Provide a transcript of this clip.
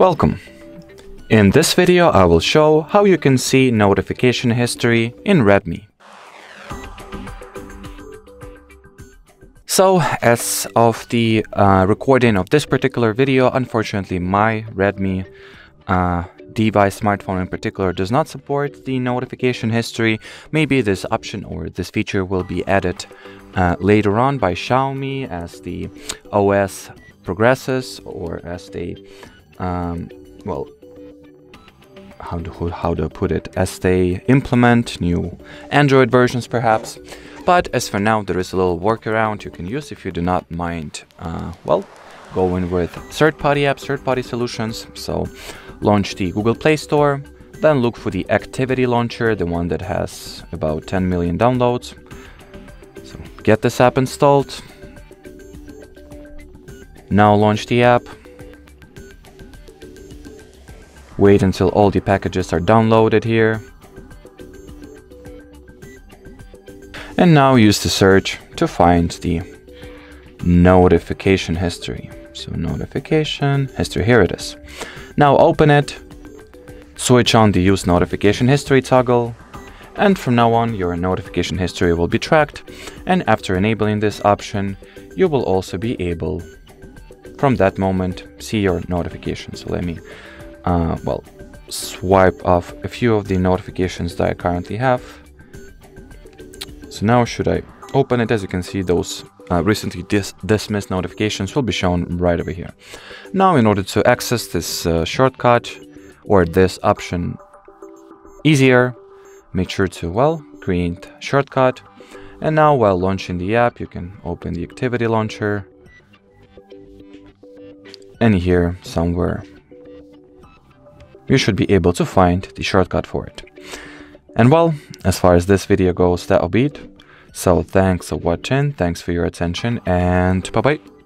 Welcome. In this video I will show how you can see notification history in Redmi. So, as of the uh, recording of this particular video, unfortunately my Redmi uh, device, smartphone in particular, does not support the notification history. Maybe this option or this feature will be added uh, later on by Xiaomi as the OS progresses or as they, um, well, how to, how put it, as they implement new Android versions perhaps. But as for now, there is a little workaround you can use if you do not mind, uh, well, going with third-party apps, third-party solutions. So launch the Google Play Store, then look for the Activity Launcher, the one that has about 10 million downloads. So get this app installed. Now launch the app. Wait until all the packages are downloaded here. And now use the search to find the notification history. So notification history, here it is. Now open it, switch on the use notification history toggle, and from now on your notification history will be tracked and after enabling this option you will also be able from that moment see your notifications. So let me uh, well swipe off a few of the notifications that I currently have. So now should I open it as you can see those uh, recently dis dismissed notifications will be shown right over here. Now in order to access this uh, shortcut or this option easier, make sure to, well, create shortcut. And now while launching the app, you can open the activity launcher. And here somewhere, you should be able to find the shortcut for it. And well, as far as this video goes, that'll be it. So thanks for watching, thanks for your attention, and bye bye.